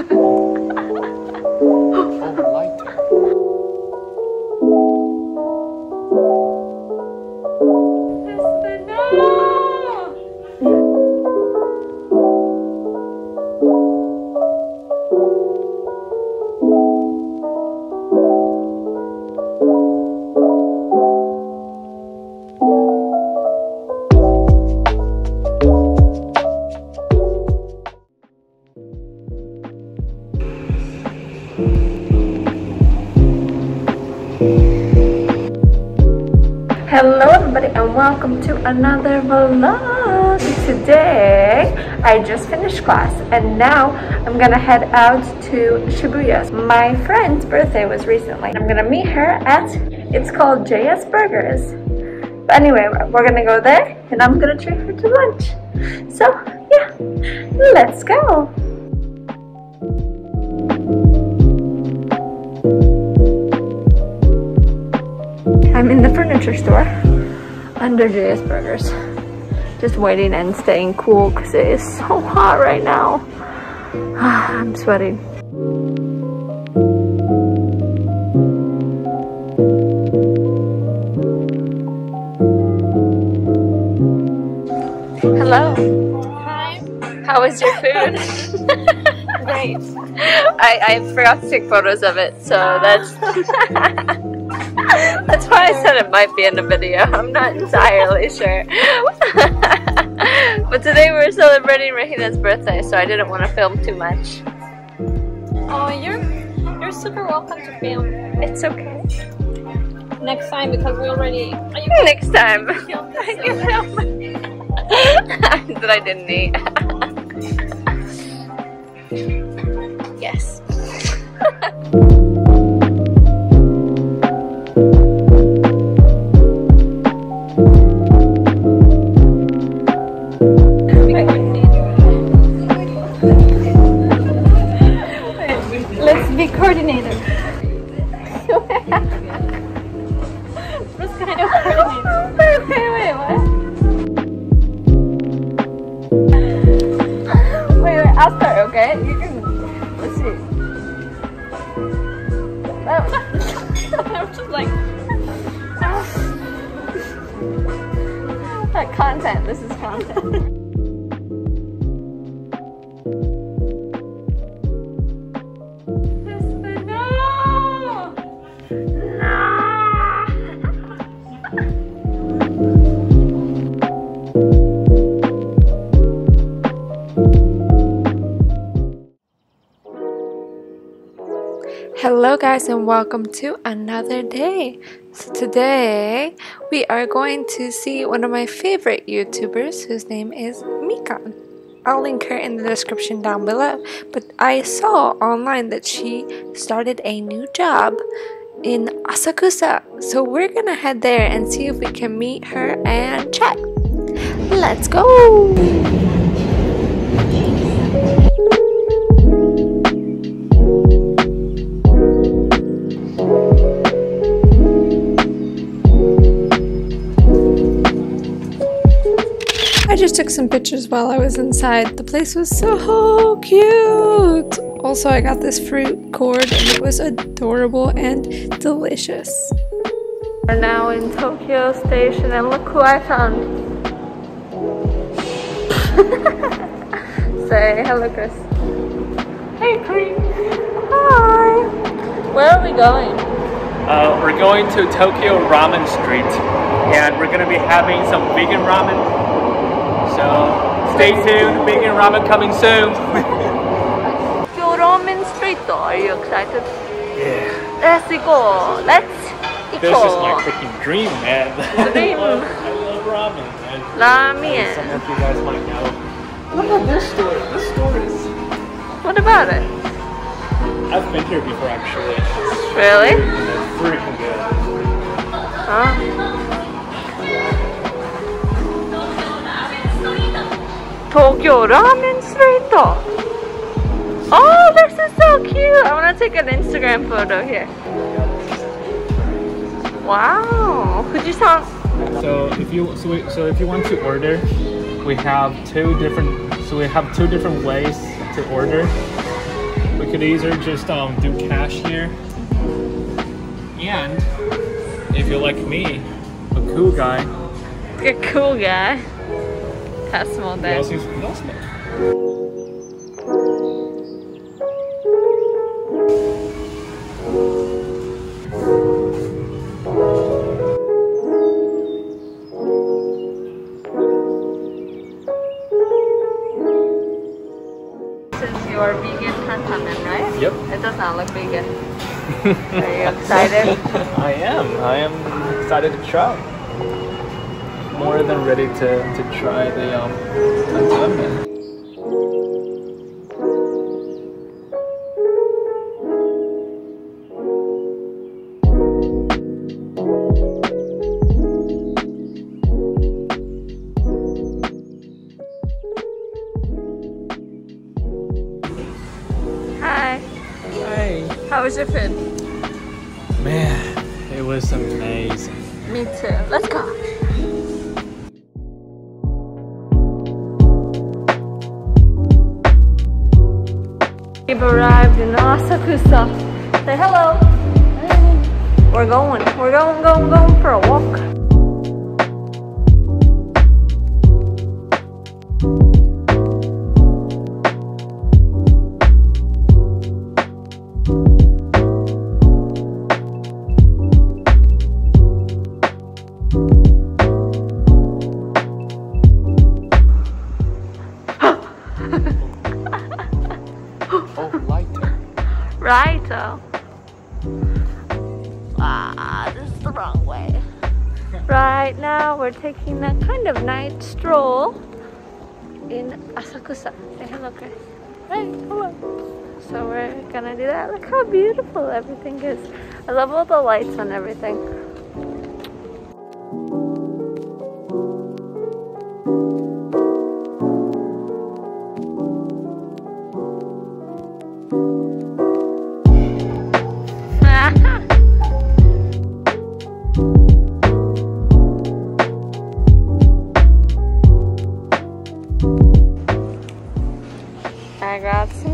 oh, lighter. Hello everybody and welcome to another vlog. Today I just finished class and now I'm gonna head out to Shibuya. My friend's birthday was recently. I'm gonna meet her at, it's called JS Burgers. But anyway, we're gonna go there and I'm gonna treat her to lunch. So yeah, let's go. Furniture store under JS Burgers. Just waiting and staying cool because it is so hot right now. I'm sweating. Hello. Hi. How was your food? Great. I, I forgot to take photos of it, so that's that's why I said it might be in the video. I'm not entirely sure. but today we're celebrating Regina's birthday, so I didn't want to film too much. Oh, you're you're super welcome to film It's okay. next time because we already. Are you Next time. film I can film. that I didn't eat. yes. Coordinated. What's kind of coordinated? Wait, wait, wait, what? Wait, wait, I'll start, okay? You can, let's see. I'm just like. That content, this is content. Hello guys and welcome to another day. So today we are going to see one of my favorite YouTubers whose name is Mikan. I'll link her in the description down below. But I saw online that she started a new job in Asakusa. So we're gonna head there and see if we can meet her and chat. Let's go! Pictures while I was inside. The place was so cute. Also, I got this fruit gourd and it was adorable and delicious. We're now in Tokyo Station and look who I found. Say hello, Chris. Hey, Kree. Hi. Where are we going? Uh, we're going to Tokyo Ramen Street, and we're going to be having some vegan ramen. So stay tuned, vegan ramen coming soon. Tokyo Ramen Street. though, Are you excited? yeah, Let's go. Let's this is my freaking dream, man. Dream. I love, I love ramen. Some Ramen. of you guys might know. What about this store? This store is. What about it? I've been here before, actually. It's Really? freaking good. Huh? Tokyo Ramen Street. Oh, this is so cute. I want to take an Instagram photo here. Wow. Could you Fujisan. So if you so, we, so if you want to order, we have two different so we have two different ways to order. We could either just um, do cash here, and if you're like me, a cool guy, A cool guy. Test mode we there. also use Ghost Mode. Since you are vegan tantanmen, right? Yep. It does not look vegan. Are you excited? I am. I am excited to try. More than ready to, to try the um. Hi. Hey, How was your food? man, it was amazing. Me too. Let's go. We've arrived in Asakusa. Say hello. We're going. We're going, going, going for a walk. Righto. Ah, this is the wrong way. Right now, we're taking a kind of night stroll in Asakusa. Say hello, Chris. Hey, hello. So we're gonna do that. Look how beautiful everything is. I love all the lights and everything. I got some